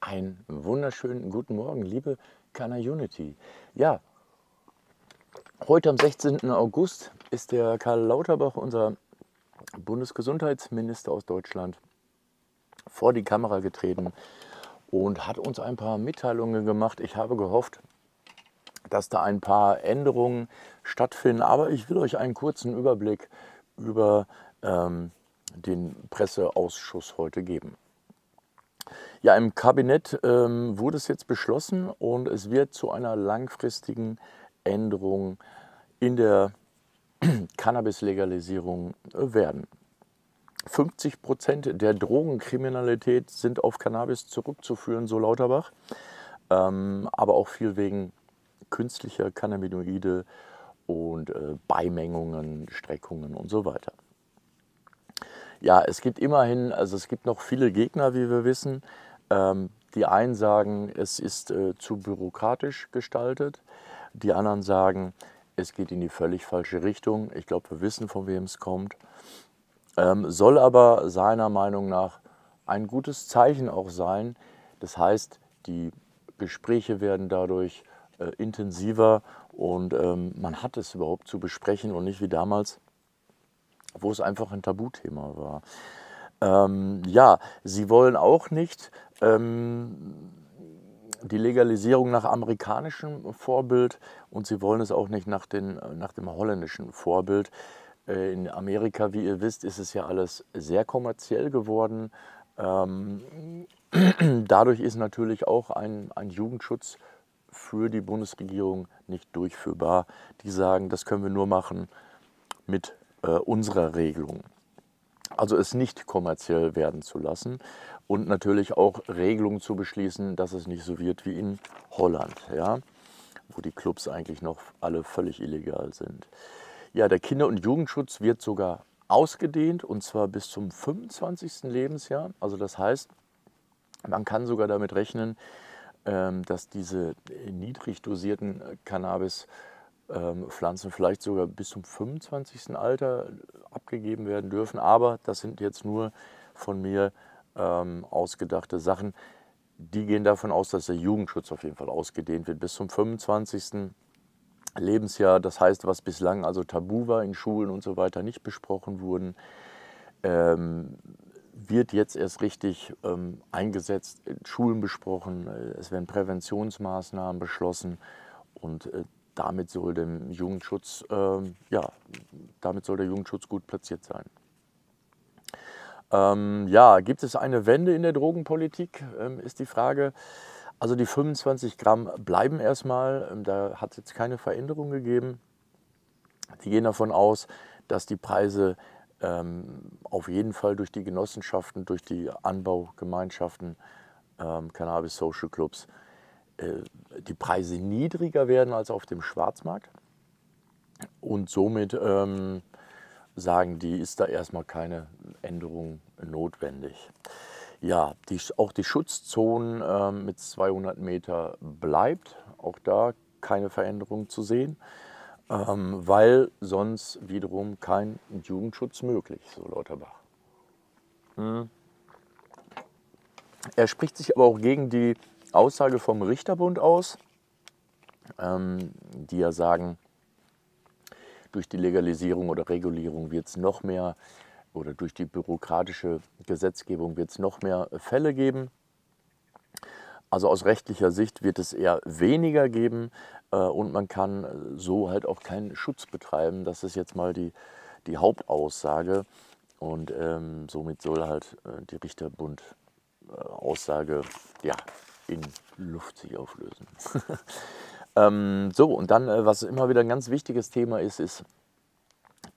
Einen wunderschönen guten Morgen, liebe Kana Unity. Ja, heute am 16. August ist der Karl Lauterbach, unser Bundesgesundheitsminister aus Deutschland, vor die Kamera getreten und hat uns ein paar Mitteilungen gemacht. Ich habe gehofft, dass da ein paar Änderungen stattfinden, aber ich will euch einen kurzen Überblick über ähm, den Presseausschuss heute geben. Ja, im Kabinett ähm, wurde es jetzt beschlossen und es wird zu einer langfristigen Änderung in der Cannabis-Legalisierung äh, werden. 50 Prozent der Drogenkriminalität sind auf Cannabis zurückzuführen, so Lauterbach, ähm, aber auch viel wegen künstlicher Cannabinoide und äh, Beimengungen, Streckungen und so weiter. Ja, es gibt immerhin, also es gibt noch viele Gegner, wie wir wissen. Ähm, die einen sagen, es ist äh, zu bürokratisch gestaltet. Die anderen sagen, es geht in die völlig falsche Richtung. Ich glaube, wir wissen, von wem es kommt. Ähm, soll aber seiner Meinung nach ein gutes Zeichen auch sein. Das heißt, die Gespräche werden dadurch äh, intensiver und ähm, man hat es überhaupt zu besprechen und nicht wie damals, wo es einfach ein Tabuthema war. Ähm, ja, sie wollen auch nicht ähm, die Legalisierung nach amerikanischem Vorbild und sie wollen es auch nicht nach, den, nach dem holländischen Vorbild. Äh, in Amerika, wie ihr wisst, ist es ja alles sehr kommerziell geworden. Ähm, dadurch ist natürlich auch ein, ein Jugendschutz für die Bundesregierung nicht durchführbar. Die sagen, das können wir nur machen mit äh, unserer Regelung. Also es nicht kommerziell werden zu lassen und natürlich auch Regelungen zu beschließen, dass es nicht so wird wie in Holland, ja, wo die Clubs eigentlich noch alle völlig illegal sind. Ja, der Kinder- und Jugendschutz wird sogar ausgedehnt und zwar bis zum 25. Lebensjahr. Also das heißt, man kann sogar damit rechnen, ähm, dass diese niedrig dosierten Cannabis ähm, Pflanzen vielleicht sogar bis zum 25. Alter abgegeben werden dürfen. Aber das sind jetzt nur von mir ähm, ausgedachte Sachen. Die gehen davon aus, dass der Jugendschutz auf jeden Fall ausgedehnt wird bis zum 25. Lebensjahr. Das heißt, was bislang also tabu war in Schulen und so weiter nicht besprochen wurden, ähm, wird jetzt erst richtig ähm, eingesetzt, in Schulen besprochen. Es werden Präventionsmaßnahmen beschlossen und äh, damit soll dem Jugendschutz, ähm, ja, damit soll der Jugendschutz gut platziert sein. Ähm, ja, gibt es eine Wende in der Drogenpolitik, ähm, ist die Frage. Also die 25 Gramm bleiben erstmal, ähm, da hat es jetzt keine Veränderung gegeben. Die gehen davon aus, dass die Preise ähm, auf jeden Fall durch die Genossenschaften, durch die Anbaugemeinschaften, ähm, Cannabis Social Clubs, äh, die Preise niedriger werden als auf dem Schwarzmarkt. Und somit ähm, sagen die, ist da erstmal keine Änderung notwendig. Ja, die, auch die Schutzzonen äh, mit 200 Meter bleibt. Auch da keine Veränderung zu sehen, ähm, weil sonst wiederum kein Jugendschutz möglich, so Lauterbach. Hm. Er spricht sich aber auch gegen die Aussage vom Richterbund aus, ähm, die ja sagen, durch die Legalisierung oder Regulierung wird es noch mehr oder durch die bürokratische Gesetzgebung wird es noch mehr Fälle geben. Also aus rechtlicher Sicht wird es eher weniger geben äh, und man kann so halt auch keinen Schutz betreiben. Das ist jetzt mal die, die Hauptaussage und ähm, somit soll halt äh, die Richterbund äh, ja, in Luft sich auflösen. ähm, so, und dann, äh, was immer wieder ein ganz wichtiges Thema ist, ist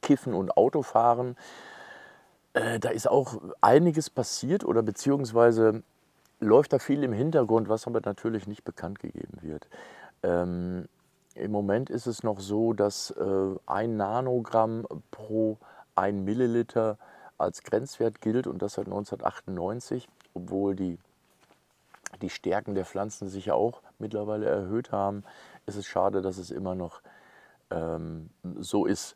Kiffen und Autofahren. Äh, da ist auch einiges passiert oder beziehungsweise läuft da viel im Hintergrund, was aber natürlich nicht bekannt gegeben wird. Ähm, Im Moment ist es noch so, dass äh, ein Nanogramm pro ein Milliliter als Grenzwert gilt und das seit 1998, obwohl die die Stärken der Pflanzen sich ja auch mittlerweile erhöht haben, ist es schade, dass es immer noch ähm, so ist.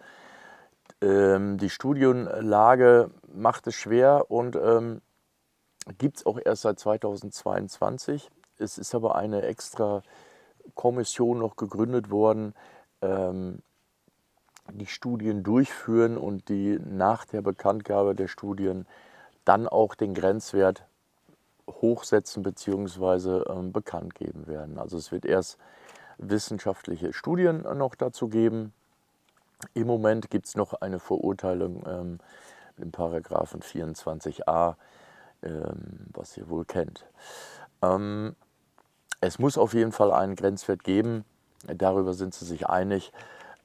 Ähm, die Studienlage macht es schwer und ähm, gibt es auch erst seit 2022. Es ist aber eine extra Kommission noch gegründet worden, ähm, die Studien durchführen und die nach der Bekanntgabe der Studien dann auch den Grenzwert hochsetzen bzw. Ähm, bekannt geben werden. Also es wird erst wissenschaftliche Studien noch dazu geben. Im Moment gibt es noch eine Verurteilung ähm, im Paragraphen 24a, ähm, was ihr wohl kennt. Ähm, es muss auf jeden Fall einen Grenzwert geben. Darüber sind sie sich einig,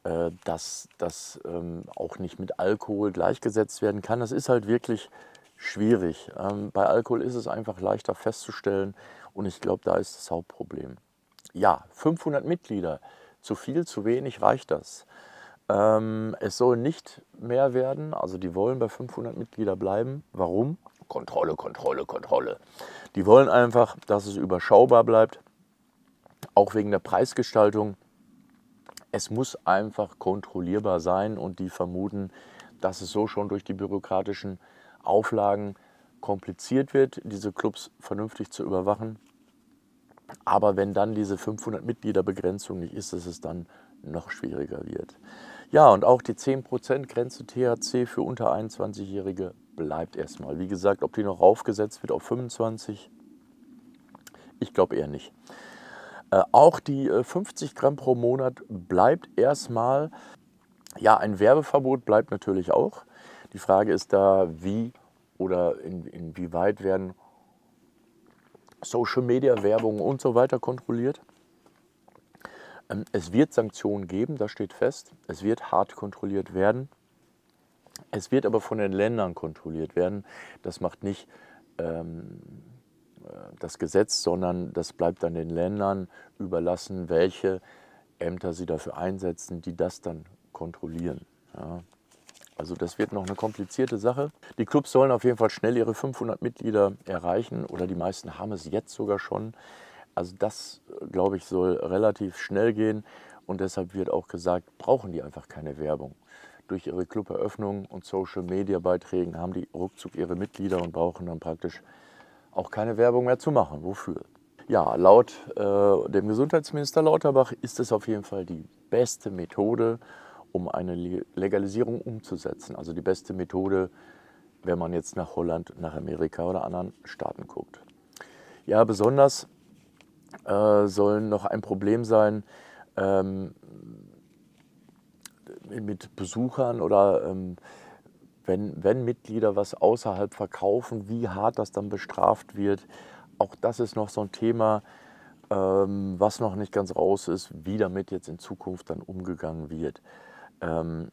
äh, dass das ähm, auch nicht mit Alkohol gleichgesetzt werden kann. Das ist halt wirklich schwierig. Ähm, bei Alkohol ist es einfach leichter festzustellen und ich glaube, da ist das Hauptproblem. Ja, 500 Mitglieder. Zu viel, zu wenig reicht das. Ähm, es soll nicht mehr werden, also die wollen bei 500 Mitglieder bleiben. Warum? Kontrolle, Kontrolle, Kontrolle. Die wollen einfach, dass es überschaubar bleibt, auch wegen der Preisgestaltung. Es muss einfach kontrollierbar sein und die vermuten, dass es so schon durch die bürokratischen Auflagen kompliziert wird, diese Clubs vernünftig zu überwachen. Aber wenn dann diese 500 Mitglieder Begrenzung nicht ist, dass es dann noch schwieriger wird. Ja, und auch die 10% Grenze THC für unter 21-Jährige bleibt erstmal. Wie gesagt, ob die noch raufgesetzt wird auf 25, ich glaube eher nicht. Äh, auch die äh, 50 Gramm pro Monat bleibt erstmal. Ja, ein Werbeverbot bleibt natürlich auch. Die Frage ist da, wie oder in, inwieweit werden Social Media Werbung und so weiter kontrolliert. Ähm, es wird Sanktionen geben, das steht fest. Es wird hart kontrolliert werden. Es wird aber von den Ländern kontrolliert werden. Das macht nicht ähm, äh, das Gesetz, sondern das bleibt dann den Ländern überlassen, welche Ämter sie dafür einsetzen, die das dann kontrollieren. Ja. Also das wird noch eine komplizierte Sache. Die Clubs sollen auf jeden Fall schnell ihre 500 Mitglieder erreichen oder die meisten haben es jetzt sogar schon. Also das, glaube ich, soll relativ schnell gehen und deshalb wird auch gesagt, brauchen die einfach keine Werbung. Durch ihre Cluberöffnung und Social-Media-Beiträgen haben die ruckzuck ihre Mitglieder und brauchen dann praktisch auch keine Werbung mehr zu machen. Wofür? Ja, laut äh, dem Gesundheitsminister Lauterbach ist es auf jeden Fall die beste Methode, um eine Legalisierung umzusetzen. Also die beste Methode, wenn man jetzt nach Holland, nach Amerika oder anderen Staaten guckt. Ja, besonders äh, sollen noch ein Problem sein ähm, mit Besuchern oder ähm, wenn, wenn Mitglieder was außerhalb verkaufen, wie hart das dann bestraft wird. Auch das ist noch so ein Thema, ähm, was noch nicht ganz raus ist, wie damit jetzt in Zukunft dann umgegangen wird. Ähm,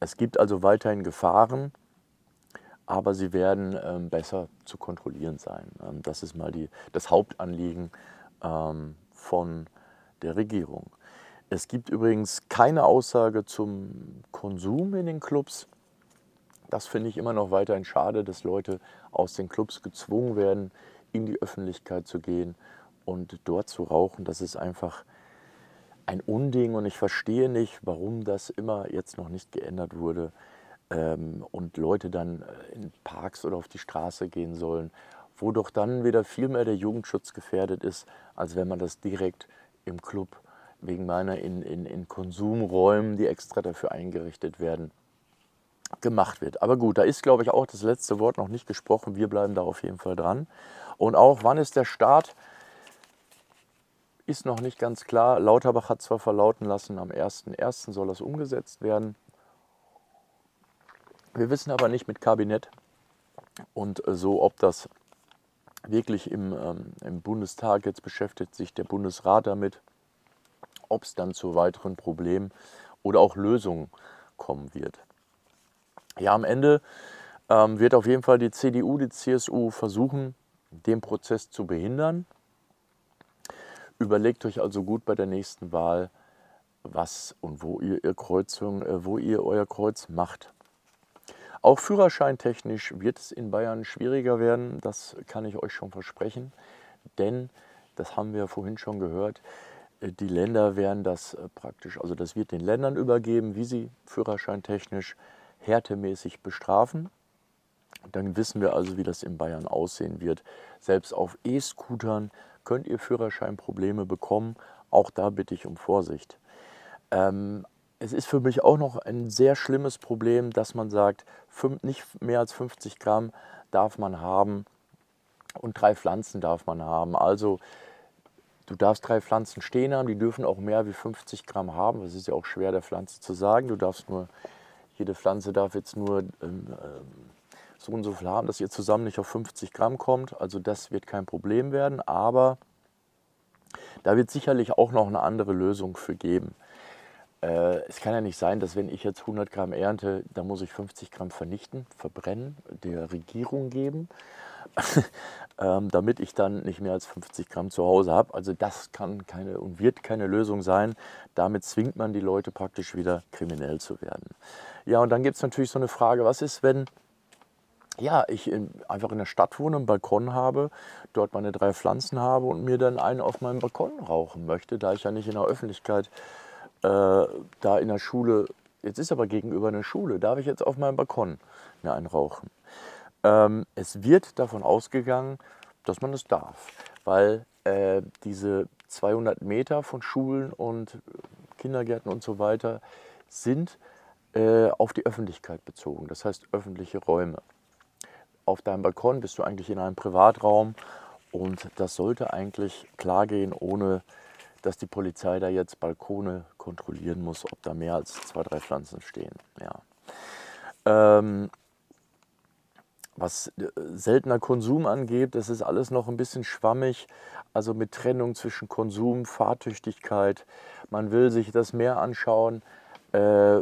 es gibt also weiterhin Gefahren, aber sie werden ähm, besser zu kontrollieren sein. Ähm, das ist mal die, das Hauptanliegen ähm, von der Regierung. Es gibt übrigens keine Aussage zum Konsum in den Clubs. Das finde ich immer noch weiterhin schade, dass Leute aus den Clubs gezwungen werden, in die Öffentlichkeit zu gehen und dort zu rauchen. Das ist einfach ein Unding und ich verstehe nicht, warum das immer jetzt noch nicht geändert wurde ähm, und Leute dann äh, in Parks oder auf die Straße gehen sollen, wo doch dann wieder viel mehr der Jugendschutz gefährdet ist, als wenn man das direkt im Club wegen meiner in, in, in Konsumräumen, die extra dafür eingerichtet werden, gemacht wird. Aber gut, da ist, glaube ich, auch das letzte Wort noch nicht gesprochen. Wir bleiben da auf jeden Fall dran. Und auch, wann ist der Start? Ist noch nicht ganz klar. Lauterbach hat zwar verlauten lassen, am 1.1. soll das umgesetzt werden. Wir wissen aber nicht mit Kabinett und äh, so, ob das wirklich im, ähm, im Bundestag, jetzt beschäftigt sich der Bundesrat damit, ob es dann zu weiteren Problemen oder auch Lösungen kommen wird. Ja, am Ende ähm, wird auf jeden Fall die CDU, die CSU versuchen, den Prozess zu behindern. Überlegt euch also gut bei der nächsten Wahl, was und wo ihr, ihr Kreuzung, äh, wo ihr euer Kreuz macht. Auch führerscheintechnisch wird es in Bayern schwieriger werden, das kann ich euch schon versprechen, denn das haben wir vorhin schon gehört, äh, die Länder werden das äh, praktisch, also das wird den Ländern übergeben, wie sie führerscheintechnisch härtemäßig bestrafen. Dann wissen wir also, wie das in Bayern aussehen wird. Selbst auf E-Scootern könnt ihr Führerscheinprobleme bekommen. Auch da bitte ich um Vorsicht. Ähm, es ist für mich auch noch ein sehr schlimmes Problem, dass man sagt, fünf, nicht mehr als 50 Gramm darf man haben und drei Pflanzen darf man haben. Also du darfst drei Pflanzen stehen haben, die dürfen auch mehr wie 50 Gramm haben. Das ist ja auch schwer der Pflanze zu sagen. Du darfst nur, jede Pflanze darf jetzt nur ähm, ähm so und so viel haben, dass ihr zusammen nicht auf 50 Gramm kommt. Also das wird kein Problem werden, aber da wird sicherlich auch noch eine andere Lösung für geben. Äh, es kann ja nicht sein, dass wenn ich jetzt 100 Gramm ernte, da muss ich 50 Gramm vernichten, verbrennen, der Regierung geben, ähm, damit ich dann nicht mehr als 50 Gramm zu Hause habe. Also das kann keine und wird keine Lösung sein. Damit zwingt man die Leute praktisch wieder kriminell zu werden. Ja, und dann gibt es natürlich so eine Frage, was ist, wenn ja, ich in, einfach in der Stadt wohne, einen Balkon habe, dort meine drei Pflanzen habe und mir dann einen auf meinem Balkon rauchen möchte, da ich ja nicht in der Öffentlichkeit, äh, da in der Schule, jetzt ist aber gegenüber einer Schule, darf ich jetzt auf meinem Balkon mir einen rauchen. Ähm, es wird davon ausgegangen, dass man es darf, weil äh, diese 200 Meter von Schulen und Kindergärten und so weiter sind äh, auf die Öffentlichkeit bezogen, das heißt öffentliche Räume auf deinem Balkon bist du eigentlich in einem Privatraum und das sollte eigentlich klar gehen, ohne dass die Polizei da jetzt Balkone kontrollieren muss, ob da mehr als zwei, drei Pflanzen stehen. Ja. Ähm, was äh, seltener Konsum angeht, das ist alles noch ein bisschen schwammig. Also mit Trennung zwischen Konsum, Fahrtüchtigkeit. Man will sich das mehr anschauen, äh,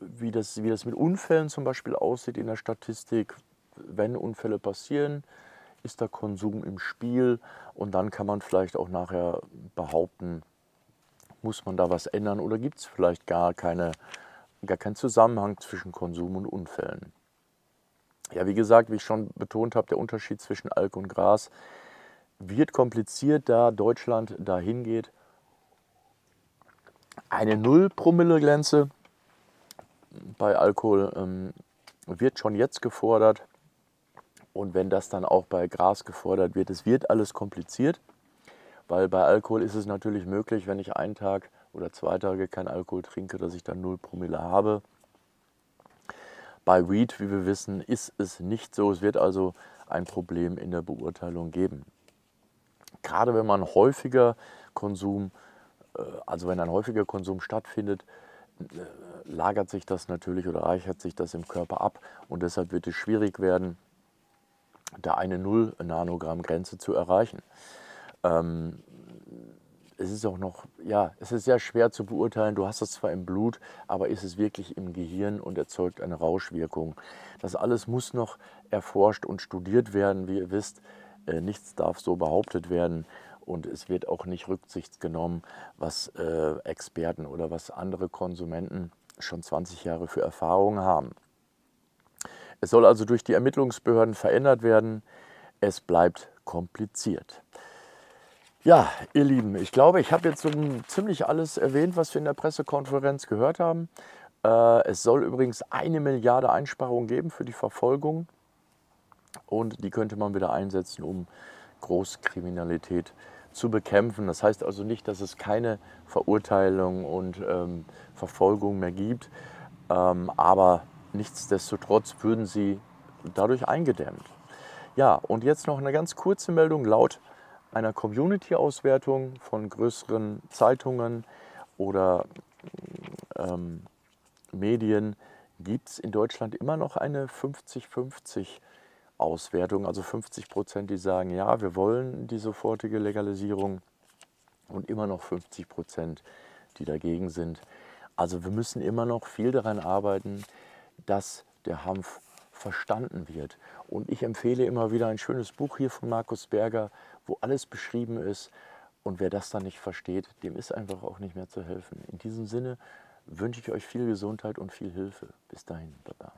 wie, das, wie das mit Unfällen zum Beispiel aussieht in der Statistik wenn Unfälle passieren, ist der Konsum im Spiel und dann kann man vielleicht auch nachher behaupten, muss man da was ändern oder gibt es vielleicht gar, keine, gar keinen Zusammenhang zwischen Konsum und Unfällen. Ja, wie gesagt, wie ich schon betont habe, der Unterschied zwischen Alk und Gras wird kompliziert, da Deutschland dahin geht. Eine Null-Promille-Grenze bei Alkohol ähm, wird schon jetzt gefordert. Und wenn das dann auch bei Gras gefordert wird, es wird alles kompliziert, weil bei Alkohol ist es natürlich möglich, wenn ich einen Tag oder zwei Tage kein Alkohol trinke, dass ich dann 0 Promille habe. Bei Weed, wie wir wissen, ist es nicht so. Es wird also ein Problem in der Beurteilung geben. Gerade wenn man häufiger Konsum, äh, also wenn ein häufiger Konsum stattfindet, äh, lagert sich das natürlich oder reichert sich das im Körper ab und deshalb wird es schwierig werden, da eine 0 Nanogramm Grenze zu erreichen. Ähm, es ist auch noch, ja, es ist sehr schwer zu beurteilen. Du hast es zwar im Blut, aber ist es wirklich im Gehirn und erzeugt eine Rauschwirkung? Das alles muss noch erforscht und studiert werden. Wie ihr wisst, äh, nichts darf so behauptet werden und es wird auch nicht Rücksicht genommen, was äh, Experten oder was andere Konsumenten schon 20 Jahre für Erfahrungen haben. Es soll also durch die Ermittlungsbehörden verändert werden. Es bleibt kompliziert. Ja, ihr Lieben, ich glaube, ich habe jetzt so ziemlich alles erwähnt, was wir in der Pressekonferenz gehört haben. Äh, es soll übrigens eine Milliarde Einsparungen geben für die Verfolgung und die könnte man wieder einsetzen, um Großkriminalität zu bekämpfen. Das heißt also nicht, dass es keine Verurteilung und ähm, Verfolgung mehr gibt, ähm, aber Nichtsdestotrotz würden sie dadurch eingedämmt. Ja, und jetzt noch eine ganz kurze Meldung laut einer Community-Auswertung von größeren Zeitungen oder ähm, Medien gibt es in Deutschland immer noch eine 50-50 Auswertung, also 50 Prozent, die sagen, ja, wir wollen die sofortige Legalisierung und immer noch 50 Prozent, die dagegen sind. Also wir müssen immer noch viel daran arbeiten, dass der Hanf verstanden wird. Und ich empfehle immer wieder ein schönes Buch hier von Markus Berger, wo alles beschrieben ist. Und wer das dann nicht versteht, dem ist einfach auch nicht mehr zu helfen. In diesem Sinne wünsche ich euch viel Gesundheit und viel Hilfe. Bis dahin, Baba.